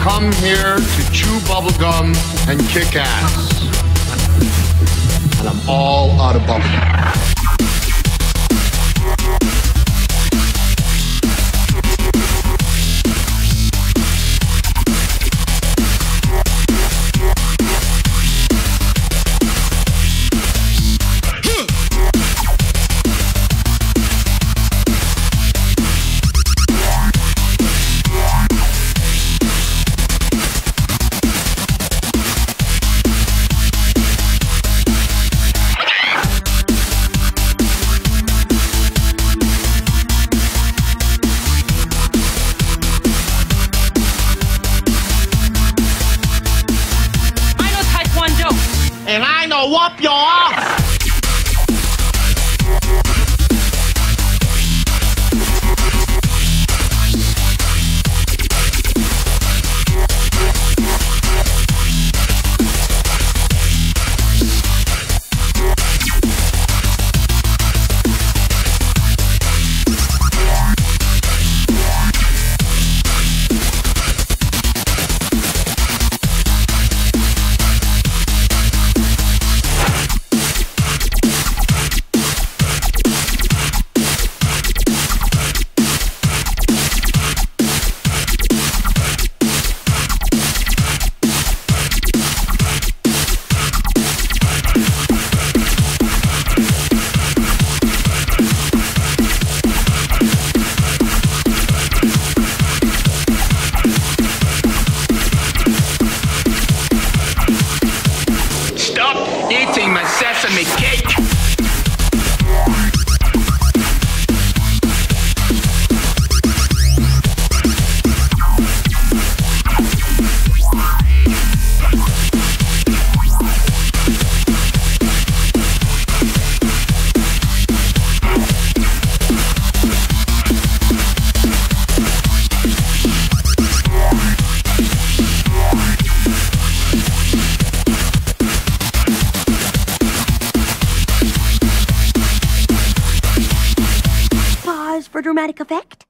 come here to chew bubblegum and kick ass. And I'm all out of bubblegum. And I know whoop your ass. My sesame cake! For dramatic effect.